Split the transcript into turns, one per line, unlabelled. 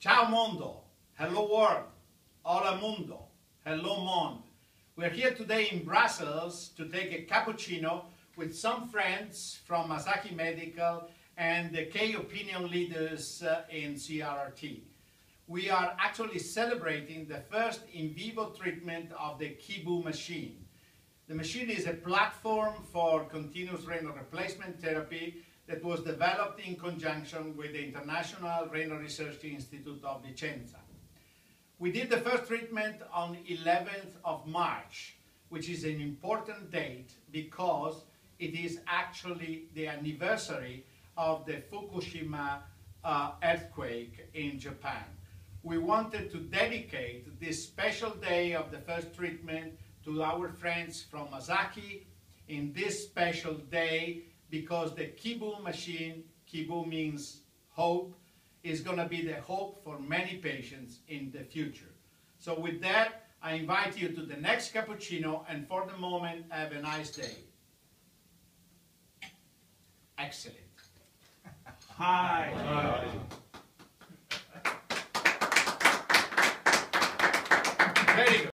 Ciao mondo, hello world, hola mundo, hello monde. We're here today in Brussels to take a cappuccino with some friends from Asahi Medical and the key opinion leaders uh, in CRRT. We are actually celebrating the first in vivo treatment of the KIBOU machine. The machine is a platform for continuous renal replacement therapy that was developed in conjunction with the International Renal Research Institute of Vicenza. We did the first treatment on 11th of March, which is an important date because it is actually the anniversary of the Fukushima uh, earthquake in Japan. We wanted to dedicate this special day of the first treatment to our friends from Asahi in this special day because the KIBOU machine, KIBOU means hope, is going to be the hope for many patients in the future. So with that, I invite you to the next cappuccino, and for the moment, have a nice day. Excellent.
Hi. Hi. Hi. Very good.